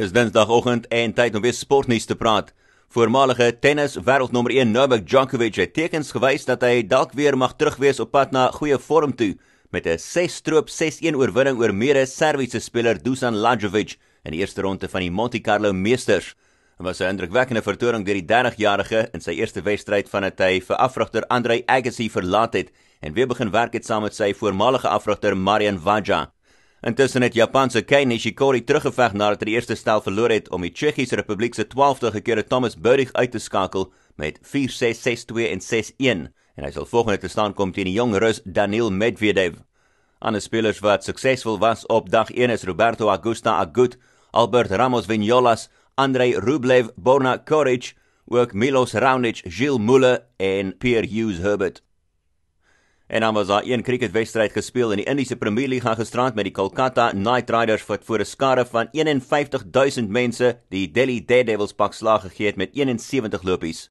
Dis Dinsdagoggend en tyd om weer sportnuus te praat. Voormalige tennis wêreldnommer 1 Novak Djokovic het tekens gewys dat hy dalk weer mag terugwees op pad na goeie vorm toe met 'n 6-stroop 6-1 oorwinning oor mede Serviese speler Dusan Lajovic in die eerste ronde van die Monte Carlo Meesters. Dit was 'n indrukwekkende vertoning deur die 30-jarige in sy eerste wedstryd vandat hy vir afrigter Andrei Agassi verlaat het en weer begin werk het saam met sy voormalige afrigter Marian Vaja. Intussen het Japanse Kei Nishikori teruggeveg nadat hy die eerste stel verloor het om die Tsjechiese Republiek se 12de gekeerde Thomas Berdych uit te skakel met 4-6, 6-2 en 6-1 en hy sal volgende te staan kom teen die jong Rus Daniil Medvedev. Ander spelers wat suksesvol was op dag 1 is Roberto Augusta Agut, Albert Ramos Vignolas, Andrei Rublev, Borna Koric, ook Milos Raonic, Gilles Muller en Pierre Hughes Herbert. En dan was daar een cricketwedstryd gespeel in die Indiese Premier League gisterand met die Kolkata Knight Riders wat voor 'n skare van 51000 mense die Delhi Daredevils pak slag gegee het met 71 lopies.